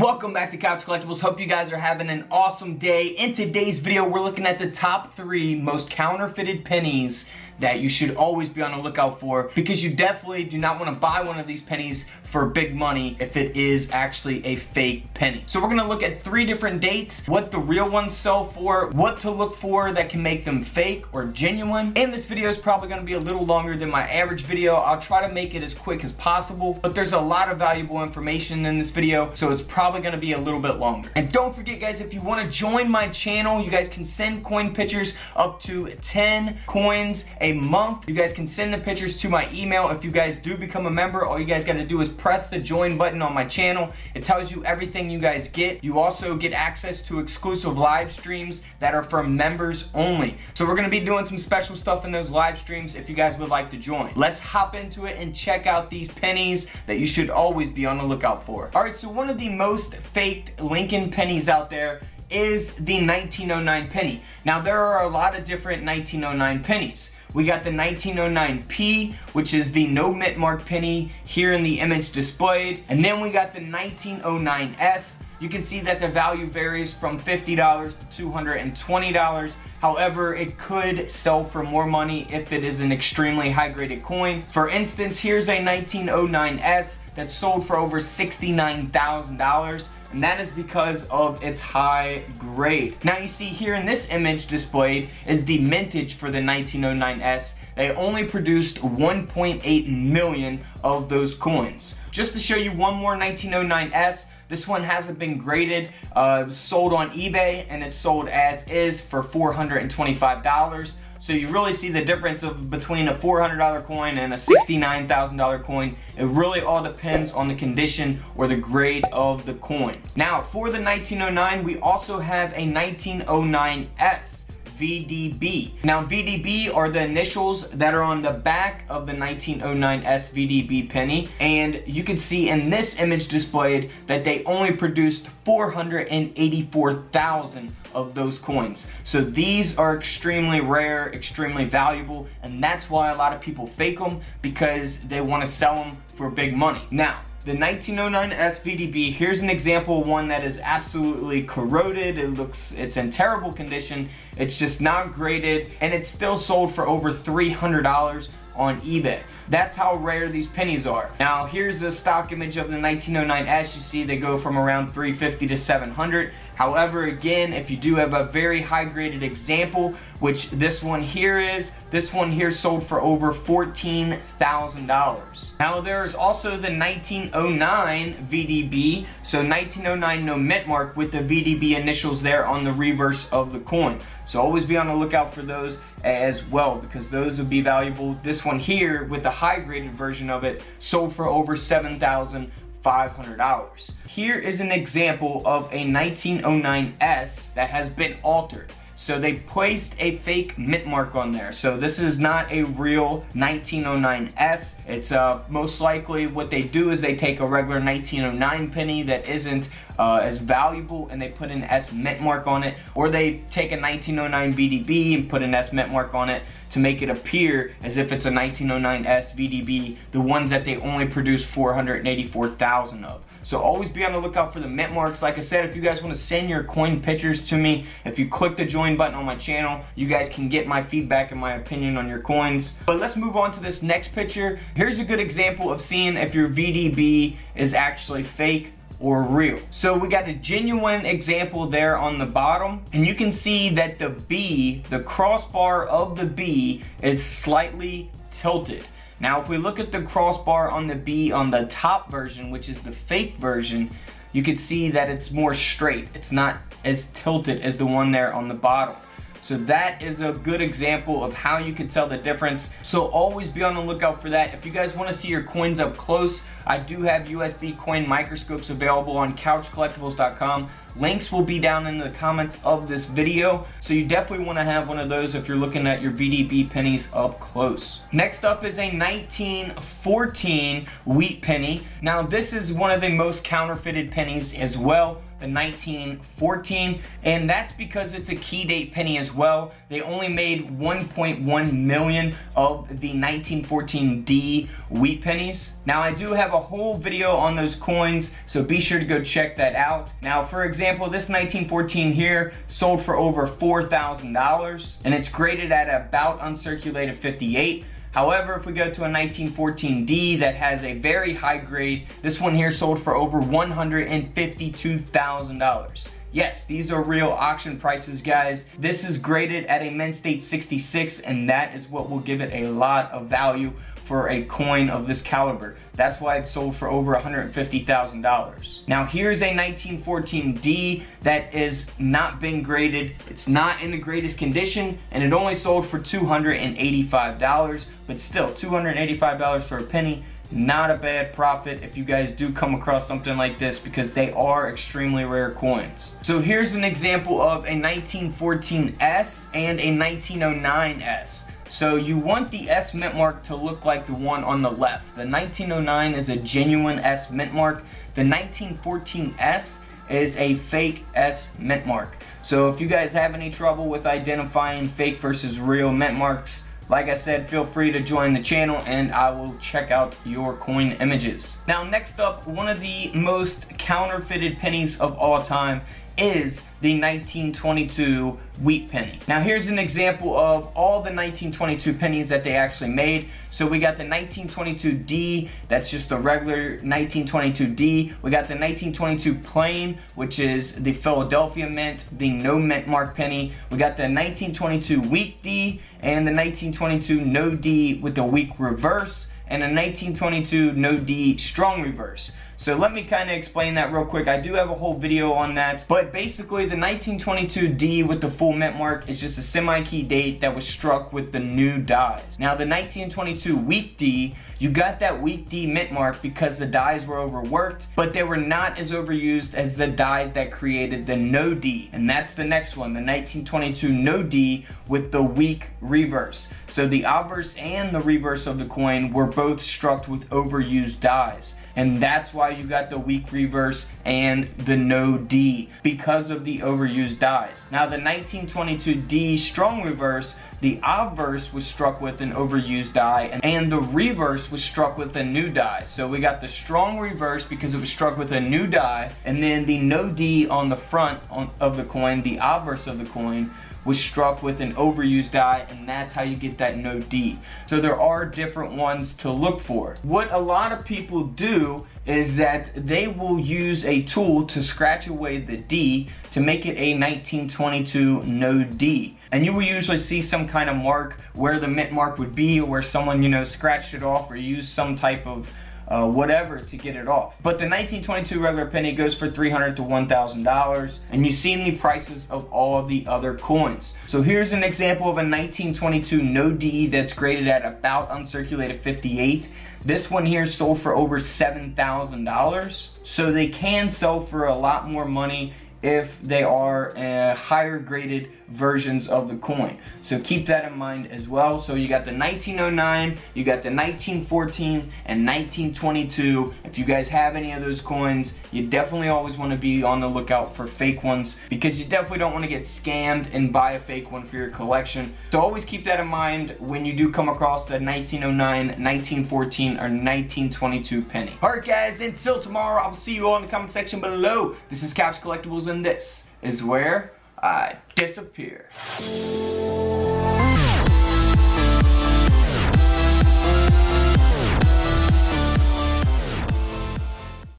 Welcome back to Couch Collectibles. Hope you guys are having an awesome day. In today's video, we're looking at the top three most counterfeited pennies that you should always be on the lookout for because you definitely do not want to buy one of these pennies for big money if it is actually a fake penny. So we're gonna look at three different dates, what the real ones sell for, what to look for that can make them fake or genuine. And this video is probably gonna be a little longer than my average video. I'll try to make it as quick as possible, but there's a lot of valuable information in this video, so it's probably gonna be a little bit longer. And don't forget guys, if you wanna join my channel, you guys can send coin pictures up to 10 coins a month. You guys can send the pictures to my email. If you guys do become a member, all you guys gotta do is press the join button on my channel. It tells you everything you guys get. You also get access to exclusive live streams that are for members only. So we're gonna be doing some special stuff in those live streams if you guys would like to join. Let's hop into it and check out these pennies that you should always be on the lookout for. All right, so one of the most faked Lincoln pennies out there is the 1909 penny. Now there are a lot of different 1909 pennies. We got the 1909P, which is the no mint mark penny here in the image displayed. And then we got the 1909S. You can see that the value varies from $50 to $220. However, it could sell for more money if it is an extremely high graded coin. For instance, here's a 1909S that sold for over $69,000 and that is because of its high grade. Now you see here in this image displayed is the mintage for the 1909S. They only produced 1.8 million of those coins. Just to show you one more 1909S, this one hasn't been graded, uh, sold on eBay, and it's sold as is for $425. So you really see the difference of between a $400 coin and a $69,000 coin. It really all depends on the condition or the grade of the coin. Now, for the 1909, we also have a 1909S. VDB. Now VDB are the initials that are on the back of the 1909 SVDB penny and you can see in this image displayed that they only produced 484,000 of those coins. So these are extremely rare, extremely valuable, and that's why a lot of people fake them because they want to sell them for big money. Now, the 1909 SVDB, here's an example one that is absolutely corroded. It looks, it's in terrible condition. It's just not graded and it's still sold for over $300 on eBay. That's how rare these pennies are. Now here's a stock image of the 1909S. You see they go from around 350 to 700. However, again, if you do have a very high graded example, which this one here is, this one here sold for over $14,000. Now there's also the 1909 VDB, so 1909 no mint mark with the VDB initials there on the reverse of the coin. So always be on the lookout for those as well because those would be valuable. This one here with the high graded version of it sold for over 7,000 $500. Here is an example of a 1909S that has been altered. So they placed a fake mint mark on there. So this is not a real 1909S. It's uh, most likely what they do is they take a regular 1909 penny that isn't uh, as valuable and they put an S mint mark on it. Or they take a 1909 VDB and put an S mint mark on it to make it appear as if it's a 1909S VDB, the ones that they only produce 484,000 of. So always be on the lookout for the mint marks. Like I said, if you guys want to send your coin pictures to me, if you click the join button on my channel, you guys can get my feedback and my opinion on your coins. But let's move on to this next picture. Here's a good example of seeing if your VDB is actually fake or real. So we got a genuine example there on the bottom and you can see that the B, the crossbar of the B is slightly tilted. Now, if we look at the crossbar on the B on the top version, which is the fake version, you can see that it's more straight. It's not as tilted as the one there on the bottom. So that is a good example of how you can tell the difference. So always be on the lookout for that. If you guys want to see your coins up close, I do have USB coin microscopes available on couchcollectibles.com. Links will be down in the comments of this video, so you definitely want to have one of those if you're looking at your VDB pennies up close. Next up is a 1914 wheat penny. Now this is one of the most counterfeited pennies as well. the 1914, and that's because it's a key date penny as well. They only made 1.1 million of the 1914D wheat pennies. Now I do have a whole video on those coins, so be sure to go check that out. Now for example, this 1914 here sold for over $4,000, and it's graded at about uncirculated 58. However, if we go to a 1914D that has a very high grade, this one here sold for over $152,000. Yes, these are real auction prices, guys. This is graded at a Mint State 66, and that is what will give it a lot of value for a coin of this caliber. That's why it sold for over $150,000. Now here's a 1914D that is not been graded. It's not in the greatest condition and it only sold for $285, but still $285 for a penny not a bad profit if you guys do come across something like this because they are extremely rare coins. So here's an example of a 1914S and a 1909S. So you want the S mint mark to look like the one on the left. The 1909 is a genuine S mint mark. The 1914S is a fake S mint mark. So if you guys have any trouble with identifying fake versus real mint marks, like I said, feel free to join the channel and I will check out your coin images. Now next up, one of the most counterfeited pennies of all time is the 1922 wheat penny. Now here's an example of all the 1922 pennies that they actually made. So we got the 1922D, that's just a regular 1922D. We got the 1922 plain, which is the Philadelphia mint, the no mint mark penny. We got the 1922 weak D and the 1922 no D with the weak reverse and a 1922 no D strong reverse. So let me kind of explain that real quick. I do have a whole video on that. But basically the 1922D with the full mint mark is just a semi-key date that was struck with the new dies. Now the 1922 weak D, you got that weak D mint mark because the dies were overworked, but they were not as overused as the dies that created the no D. And that's the next one, the 1922 no D with the weak reverse. So the obverse and the reverse of the coin were both struck with overused dies and that's why you got the weak reverse and the no D because of the overused dies. Now the 1922D strong reverse the obverse was struck with an overused die and the reverse was struck with a new die. So we got the strong reverse because it was struck with a new die and then the no D on the front of the coin, the obverse of the coin was struck with an overused die and that's how you get that no D. So there are different ones to look for. What a lot of people do is that they will use a tool to scratch away the D to make it a 1922 no D. And you will usually see some kind of mark where the mint mark would be or where someone, you know, scratched it off or used some type of uh, whatever to get it off. But the 1922 regular penny goes for 300 to $1,000 and you've seen the prices of all of the other coins. So here's an example of a 1922 no D that's graded at about uncirculated 58. This one here sold for over $7,000. So they can sell for a lot more money if they are a higher graded versions of the coin. So keep that in mind as well. So you got the 1909, you got the 1914 and 1922. If you guys have any of those coins, you definitely always want to be on the lookout for fake ones because you definitely don't want to get scammed and buy a fake one for your collection. So always keep that in mind when you do come across the 1909, 1914 or 1922 penny. Alright guys, until tomorrow, I will see you all in the comment section below. This is Couch Collectibles and this is where I disappear.